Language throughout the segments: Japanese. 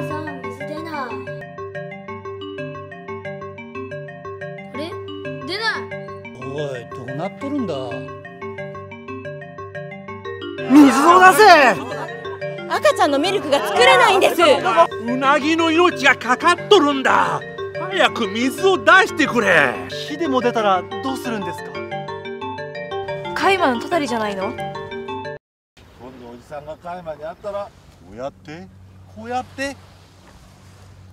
母さん水出ない。あれ？出ない。おいどうなっとるんだ？水を出せ！赤ちゃんのミルクが作れないんです。うなぎの命がかかっとるんだ。早く水を出してくれ。火でも出たらどうするんですか？カイマのたたりじゃないの？今度おじさんが加山に会ったらこうやってこうやって。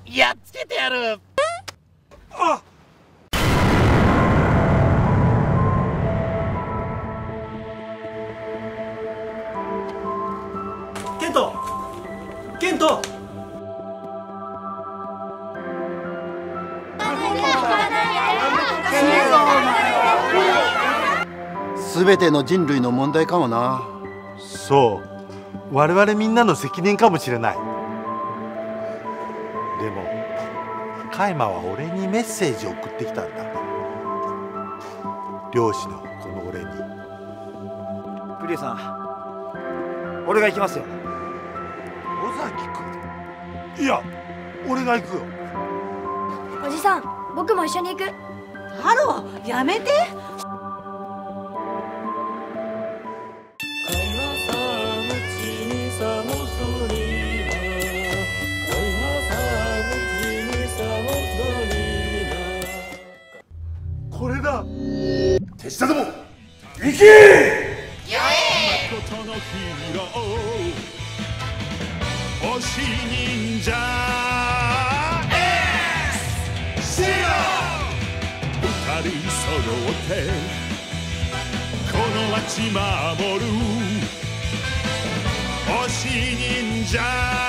やっつけてやる。あケント。ケント。全ての人類の問題かもな。そう。我々みんなの責任かもしれないでもカイマは俺にメッセージを送ってきたんだ。漁師のこの俺に。クリエさん俺が行きますよ。尾崎君？いや俺が行くよ。おじさん僕も一緒に行く。ハローやめてこれだ。手下どもことのヒーロー星忍者。エース。シロ二人揃ってこの街守る。星忍者